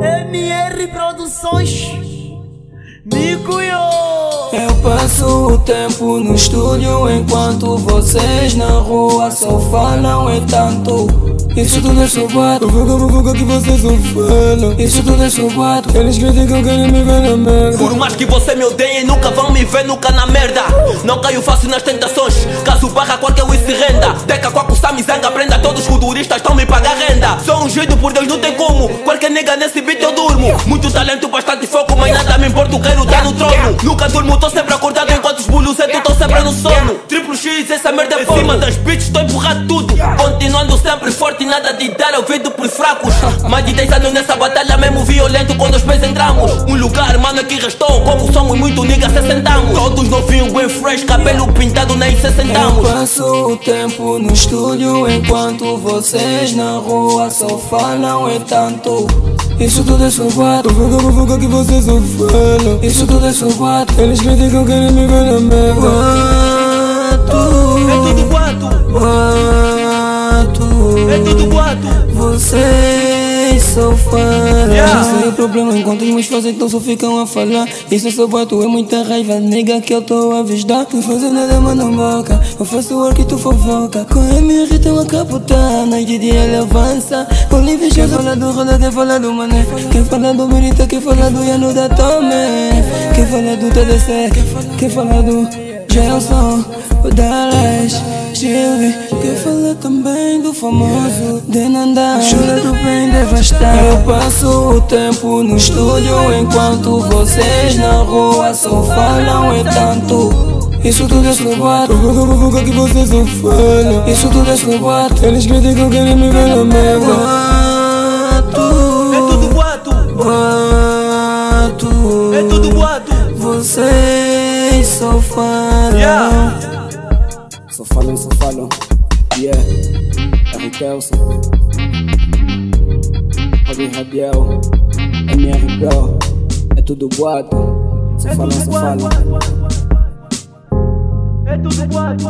MR Produções Nico Eu passo o tempo no estúdio enquanto vocês na rua só falam é tanto. Isso tudo é subato, fofoca, fofoca que vocês só falam. Isso tudo é subato, eles criticam, querem me ver na merda. Por mais que você me odeie, nunca vão me ver nunca na merda. Não caio fácil nas tentações, caso barra qualquer um se renda. Deca, quaco, samizanga, prenda, todos os futuristas estão me pagar renda. Jeito por Deus, não tem como. Qualquer nega nesse beat eu durmo. Muito talento, bastante foco, mas nada me importa, quero dar no trono. Nunca durmo, tô sempre acordado entram, tô sempre no sono. Triplo X, essa merda é Em cima das beats, tô empurrado tudo. Continuando sempre forte, nada de dar ouvido por fracos. Mais de 10 anos nessa batalha, mesmo violento quando os pés entramos. Um lugar, mano, que restou, como somos muito nigga, se sentamos. Todos novinhos, bem fresh, cabelo pintado, nem se Eu sentamos. passo o tempo no estúdio enquanto vocês na rua só falam é tanto. Isso tudo é subato, fofoca, fofoca que vocês falam. Isso tudo é subato, eles criticam, querem me ver na merda. É tudo boato, Boato, é tudo boato. vocês só falam. Yeah. Esse é o problema, enquanto os meus fazem então só ficam a falar. Isso é só boato, é muita raiva, nega que eu tô a avisar. Não fazer nada, mano, boca. Eu faço work e tu fofoca. Com a MR estão a capotar, noite de ele avança. Olivia quer falar do roda, quer falar do mané. Quer falar do Benita, quer falar do Yano da Tome. Quer falar do TDC, quer falar do Gelson, o Dallas, Chile. Quer falar também do famoso Denandá. Chora do bem devastar. Eu passo o tempo no estúdio enquanto vocês na rua só falam é tanto. Isso tudo é fofoca, fofoca que vocês só falam. Isso tudo é subato, eles criticam, querem me ver na merda. É tudo boato, Boato, é tudo boato. vocês só falam. Yeah. Só falam, só falam. Yeah. R. Kelson. Robin Radiel. MR Bro. É tudo boato. Só falam, só falam. É tudo boato.